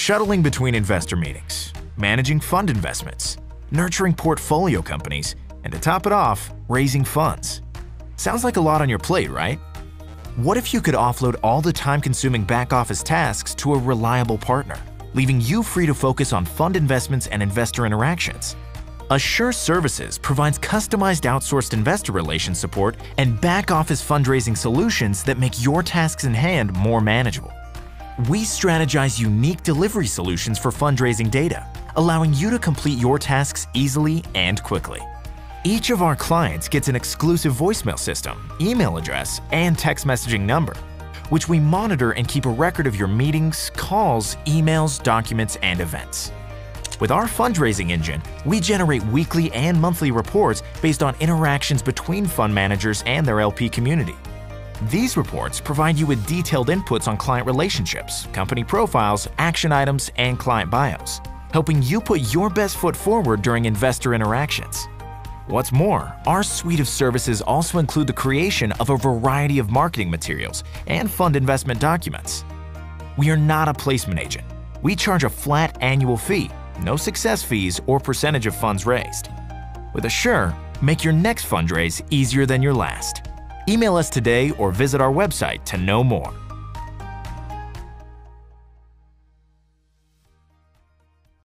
shuttling between investor meetings, managing fund investments, nurturing portfolio companies, and to top it off, raising funds. Sounds like a lot on your plate, right? What if you could offload all the time-consuming back-office tasks to a reliable partner, leaving you free to focus on fund investments and investor interactions? Assure Services provides customized outsourced investor relations support and back-office fundraising solutions that make your tasks in hand more manageable. We strategize unique delivery solutions for fundraising data, allowing you to complete your tasks easily and quickly. Each of our clients gets an exclusive voicemail system, email address, and text messaging number, which we monitor and keep a record of your meetings, calls, emails, documents, and events. With our fundraising engine, we generate weekly and monthly reports based on interactions between fund managers and their LP community. These reports provide you with detailed inputs on client relationships, company profiles, action items, and client bios, helping you put your best foot forward during investor interactions. What's more, our suite of services also include the creation of a variety of marketing materials and fund investment documents. We are not a placement agent. We charge a flat annual fee no success fees or percentage of funds raised. With Assure, make your next fundraise easier than your last. Email us today or visit our website to know more.